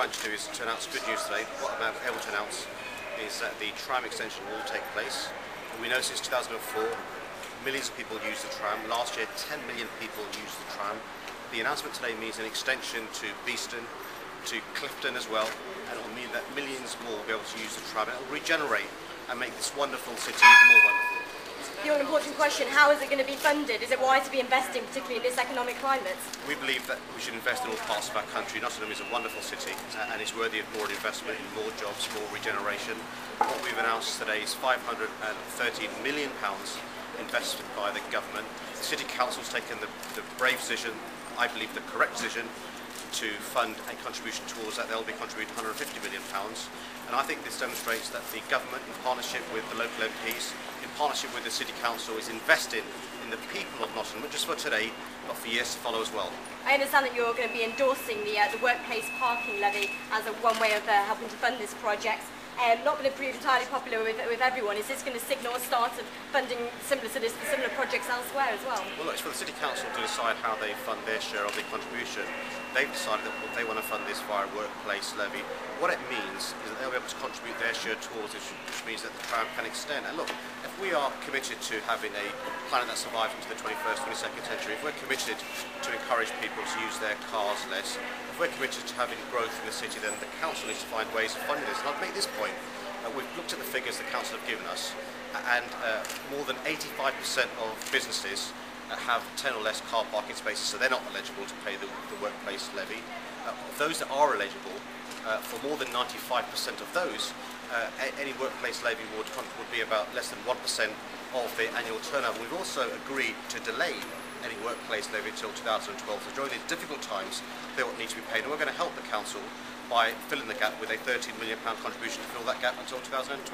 trying to do is to announce good news today. What I'm able to announce is that the tram extension will take place. We know since 2004 millions of people use the tram. Last year 10 million people used the tram. The announcement today means an extension to Beeston, to Clifton as well, and it will mean that millions more will be able to use the tram. It will regenerate and make this wonderful city even more wonderful. Your important question, how is it going to be funded? Is it wise to be investing, particularly in this economic climate? We believe that we should invest in all parts of our country. Nottingham is a wonderful city uh, and is worthy of more investment, in more jobs, more regeneration. What we've announced today is £513 million invested by the government. The City Council has taken the, the brave decision, I believe the correct decision, to fund a contribution towards that. They'll be contributing 150 million pounds. And I think this demonstrates that the government, in partnership with the local MPs, partnership with the City Council, is investing in the people of Nottingham, not just for today, but for years to follow as well. I understand that you're going to be endorsing the, uh, the workplace parking levy as a one way of uh, helping to fund this project. Um, not going to prove entirely popular with, with everyone. Is this going to signal a start of funding similar to this for similar projects elsewhere as well? Well, it's for the City Council to decide how they fund their share of the contribution. They've decided that they want to fund this via workplace levy. What it means is that they'll be able to contribute their share towards it, which means that the tram can extend. And look, if we are committed to having a planet that survives into the 21st, 22nd century, if we're committed to encourage people to use their cars less, if we're committed to having growth in the city, then the council needs to find ways of funding this. And I'll make this point. Uh, we've looked at the figures the council have given us, and uh, more than 85% of businesses have 10 or less car parking spaces, so they're not eligible to pay the, the workplace levy. Uh, those that are eligible, uh, for more than 95% of those, uh, any workplace levy would, would be about less than 1% of the annual turnover. We've also agreed to delay any workplace levy until 2012. So during these difficult times, they will need to be paid. And we're going to help the council by filling the gap with a £13 million contribution to fill that gap until 2012.